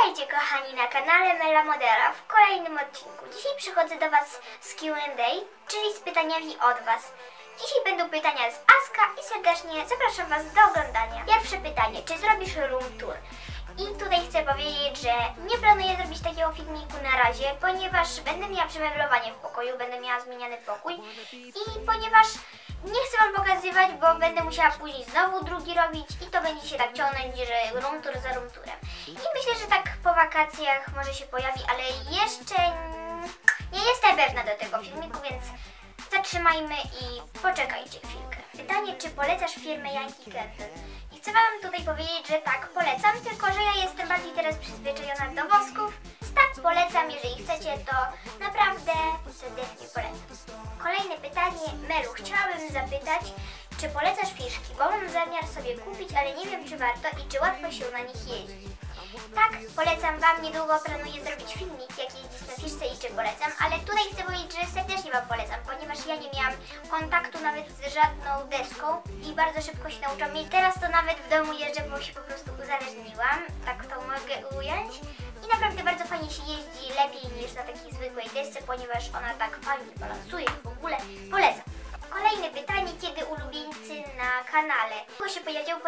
Witajcie kochani na kanale Mela Modera w kolejnym odcinku. Dzisiaj przychodzę do Was z Q&A, czyli z pytaniami od Was. Dzisiaj będą pytania z Aska i serdecznie zapraszam Was do oglądania. Pierwsze pytanie, czy zrobisz room tour? I tutaj chcę powiedzieć, że nie planuję zrobić takiego filmiku na razie, ponieważ będę miała przemeblowanie w pokoju, będę miała zmieniany pokój i ponieważ nie chcę Wam pokazywać, bo będę musiała później znowu drugi robić i to będzie się tak ciągnąć, że room tour za room tourem. I myślę, że tak po wakacjach może się pojawi, ale jeszcze nie jestem pewna do tego filmiku, więc zatrzymajmy i poczekajcie chwilkę. Pytanie, czy polecasz firmę Yankee Candle? I chcę Wam tutaj powiedzieć, że tak, polecam, tylko że ja jestem bardziej teraz przyzwyczajona do wosków. Tak, polecam, jeżeli chcecie, to naprawdę serdecznie polecam. Kolejne pytanie, Melu, chciałabym zapytać, czy polecasz fiszki, bo mam zamiar sobie kupić, ale nie wiem, czy warto i czy łatwo się na nich jeździ. Tak, polecam Wam, niedługo planuję zrobić filmik, jak jeździć na fiszce i czy polecam, ale tutaj chcę powiedzieć, że serdecznie Wam polecam, ponieważ ja nie miałam kontaktu nawet z żadną deską i bardzo szybko się nauczyłam i teraz to nawet w domu jeżdżę, bo się po prostu uzależniłam, tak to mogę ująć. I naprawdę bardzo fajnie się jeździ, lepiej niż na takiej zwykłej desce, ponieważ ona tak fajnie balansuje w ogóle polecam. Kolejne pytanie, kiedy na kanale? To się pojawiło,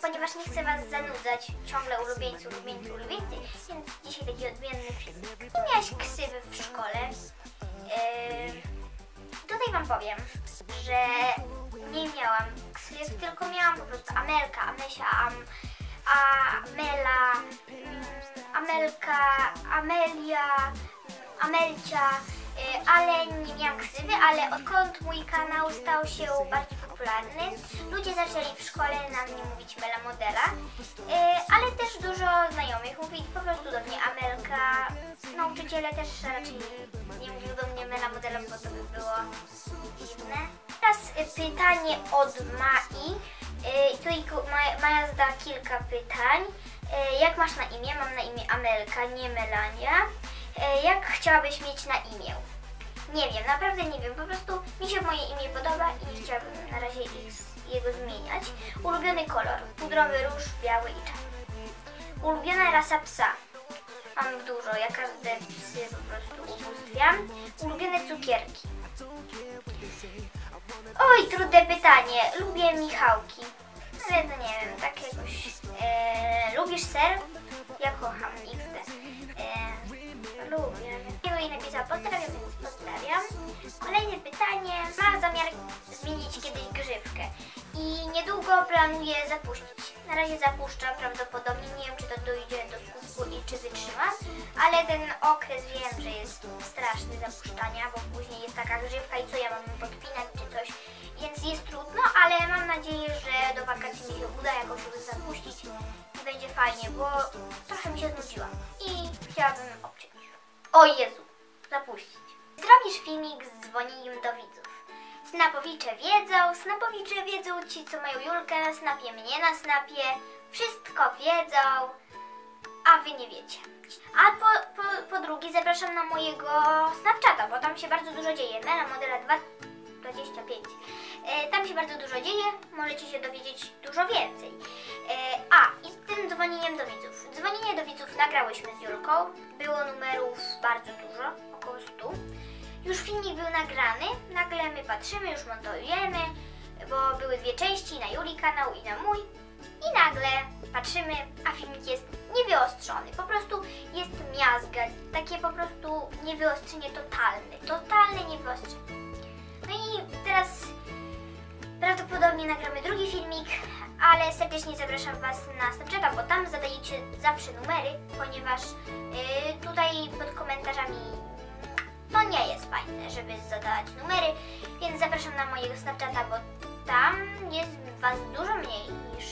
ponieważ nie chcę Was zanudzać ciągle ulubieńcy, ulubieńcy, ulubieńcy, więc dzisiaj taki odmienny film. Miałaś ksywy w szkole. Yy, tutaj Wam powiem, że nie miałam ksyw, tylko miałam po prostu Amelka, Amesia, Am, Amela, mm, Amelka, Amelia, Amelcia, y, ale nie miałam ksywy, ale odkąd mój kanał stał się bardziej popularny, ludzie zaczęli w szkole na mnie mówić Mela Modela, y, ale też dużo znajomych mówi po prostu do mnie Amelka, nauczyciele też raczej nie mówił do mnie Mela Modela, bo to by było dziwne. Teraz y, pytanie od Mai. Yy, tutaj Maja, zada kilka pytań. Jak masz na imię? Mam na imię Amelka, nie Melania. Jak chciałabyś mieć na imię? Nie wiem, naprawdę nie wiem. Po prostu mi się moje imię podoba i nie chciałabym na razie jego zmieniać. Ulubiony kolor. Pudrowy róż, biały i czarny. Ulubiona rasa psa. Mam dużo, ja każde psy po prostu ubóstwiam. Ulubione cukierki. Oj, trudne pytanie. Lubię Michałki. Ale to nie wiem, tak jakoś... E, lubisz ser? Ja kocham XD. E, lubię. Jej napisała pozdrawiam, więc pozdrawiam. Kolejne pytanie. Ma zamiar zmienić kiedyś grzywkę. I niedługo planuję zapuścić. Na razie zapuszcza prawdopodobnie. Nie wiem, czy to dojdzie do skutku i czy wytrzyma. Ale ten okres wiem, że jest straszny zapuszczania, bo później jest taka grzywka i co ja mam podpinać czy coś. Więc jest trudno, ale mam nadzieję, że do wakacji mi się uda jakoś już zapuścić i będzie fajnie, bo trochę mi się znudziłam i chciałabym obciąć. O Jezu, zapuścić. Zrobisz filmik z dzwonieniem do widzów. Snapowicze wiedzą, snapowicze wiedzą ci, co mają Julkę na snapie, mnie na snapie, wszystko wiedzą, a wy nie wiecie. A po, po, po drugie zapraszam na mojego Snapchata, bo tam się bardzo dużo dzieje. Mela Modela 2 25. E, tam się bardzo dużo dzieje, możecie się dowiedzieć dużo więcej. E, a, i z tym dzwonieniem do widzów. Nagrałyśmy z Julką. Było numerów bardzo dużo, około 100. Już filmik był nagrany, nagle my patrzymy, już montujemy, bo były dwie części, na Juli kanał i na mój. I nagle patrzymy, a filmik jest niewyostrzony. Po prostu jest miazga, takie po prostu niewyostrzenie totalne. Totalne niewyostrzenie. No i teraz prawdopodobnie nagramy drugi filmik, ale serdecznie zapraszam Was na Snapchata, bo tam zadajecie zawsze numery, ponieważ yy, tutaj pod komentarzami to nie jest fajne, żeby zadawać numery, więc zapraszam na mojego Snapchata, bo tam jest Was dużo mniej niż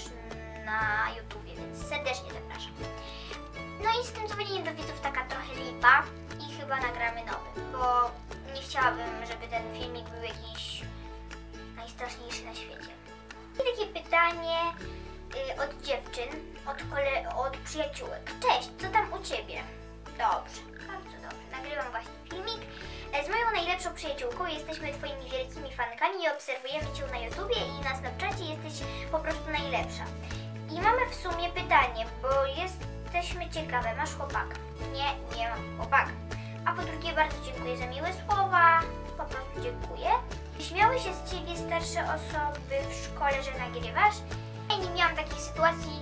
na YouTubie, więc serdecznie zapraszam. No i z tym dzwonieniem do widzów taka trochę lipa i chyba nagramy nowy, bo nie chciałabym, żeby ten filmik był jakiś najstraszniejszy na świecie. Pytanie y, od dziewczyn, od, kole, od przyjaciółek. Cześć, co tam u Ciebie? Dobrze, bardzo dobrze. Nagrywam właśnie filmik. E, Z moją najlepszą przyjaciółką jesteśmy Twoimi wielkimi fankami i obserwujemy Cię na YouTubie i na Snapchacie jesteś po prostu najlepsza. I mamy w sumie pytanie, bo jest jesteśmy ciekawe, masz chłopaka? Nie, nie mam chłopaka. A po drugie, bardzo dziękuję za miłe słowa. Po prostu dziękuję. Śmiały się z ciebie starsze osoby w szkole, że nagrywasz? Ja nie miałam takich sytuacji.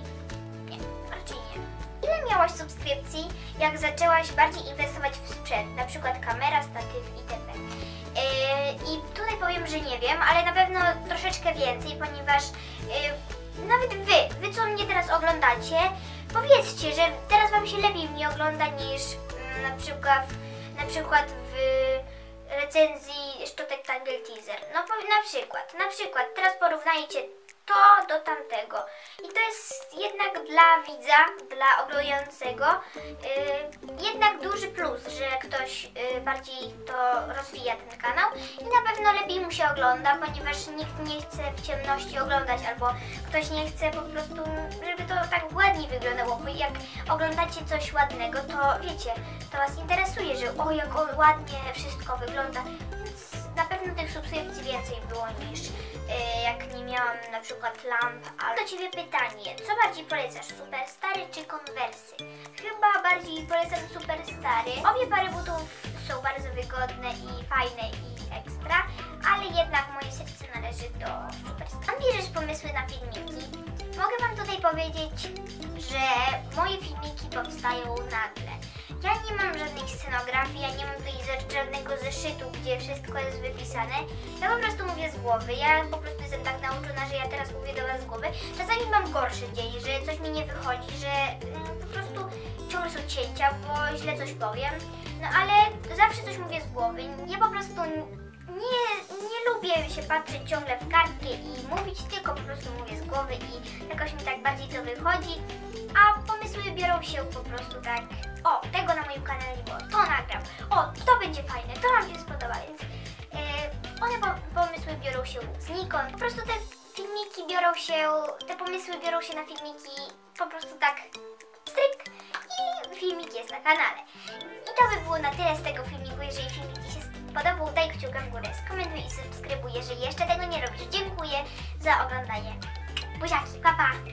Nie, raczej nie. Ile miałaś subskrypcji, jak zaczęłaś bardziej inwestować w sprzęt, na przykład kamera, statyw itp.? Yy, I tutaj powiem, że nie wiem, ale na pewno troszeczkę więcej, ponieważ yy, nawet wy, wy co mnie teraz oglądacie, powiedzcie, że teraz wam się lepiej mnie ogląda niż mm, na przykład na przykład w recenzji Szczotek Tangle Teaser. No na przykład, na przykład, teraz porównajcie to do tamtego. I to jest jednak dla widza, dla oglądającego yy, jednak duży plus, że ktoś yy, bardziej to rozwija ten kanał i na pewno lepiej mu się ogląda, ponieważ nikt nie chce w ciemności oglądać albo ktoś nie chce po prostu, żeby to tak ładniej wyglądało, bo jak oglądacie coś ładnego, to wiecie, to Was interesuje, że o jak ładnie wszystko wygląda, więc na pewno tych subskrypcji więcej było niż e, jak nie miałam na przykład lamp. Ale do Ciebie pytanie, co bardziej polecasz, super stary czy konwersy? Chyba bardziej polecam super stary. Obie pary butów są bardzo wygodne i fajne i ekstra, ale jednak moje serce należy do super stary. A bierzesz pomysły na filmiki? Mogę Wam tutaj powiedzieć, że moje filmiki powstają nagle. Scenografii, ja nie mam tutaj żadnego zeszytu, gdzie wszystko jest wypisane. Ja po prostu mówię z głowy. Ja po prostu jestem tak nauczona, że ja teraz mówię do Was z głowy. Czasami mam gorszy dzień, że coś mi nie wychodzi, że mm, po prostu ciągle są cięcia, bo źle coś powiem. No ale zawsze coś mówię z głowy. Ja po prostu nie, lubię się patrzeć ciągle w kartkę i mówić, tylko po prostu mówię z głowy i jakoś mi tak bardziej to wychodzi. A pomysły biorą się po prostu tak. O, tego na moim kanale nie było, to nagram. O, to będzie fajne, to Wam się spodoba, więc e, one po, pomysły biorą się znikąd. Po prostu te filmiki biorą się, te pomysły biorą się na filmiki po prostu tak stryk i filmik jest na kanale. I to by było na tyle z tego filmiku. Jeżeli filmik Ci się spodobał, daj kciuka w górę, skomentuj i subskrybuj, jeżeli jeszcze tego nie robisz. Dziękuję za oglądanie. Buziaki, pa pa!